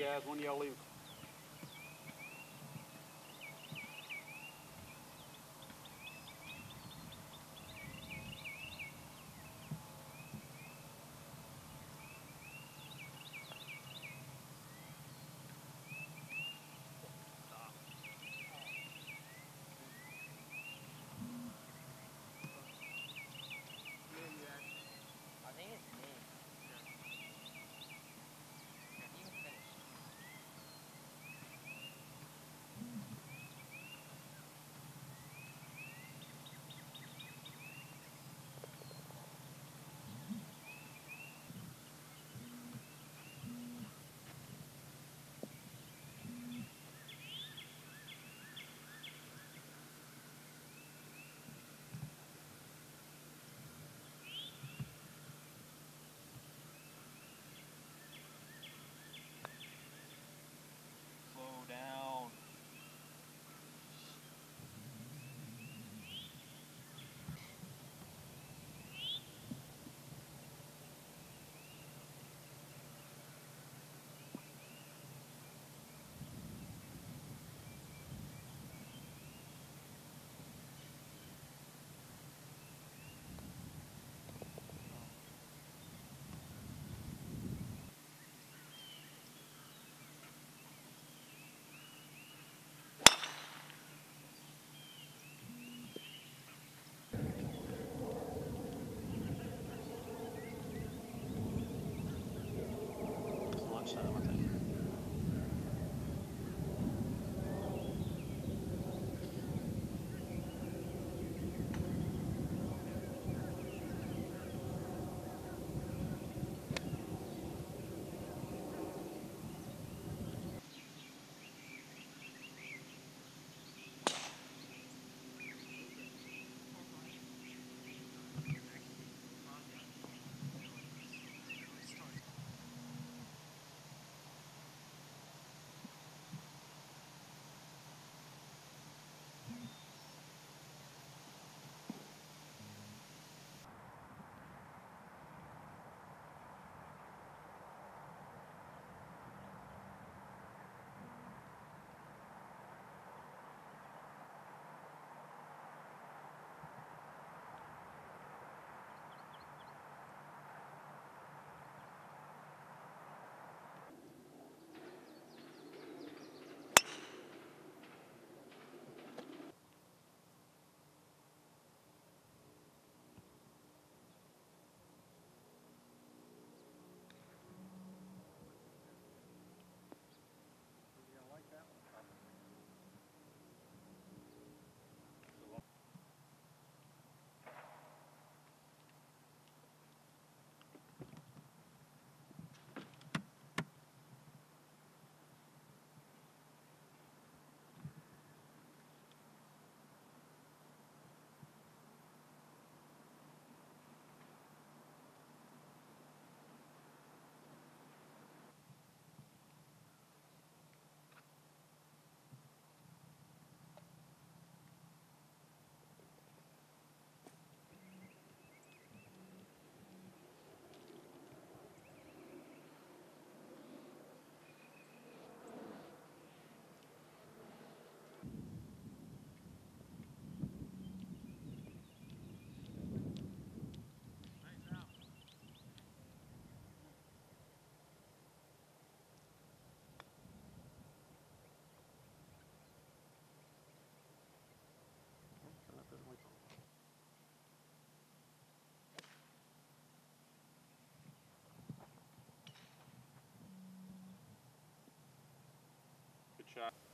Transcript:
guys. When y'all leaving? Shot.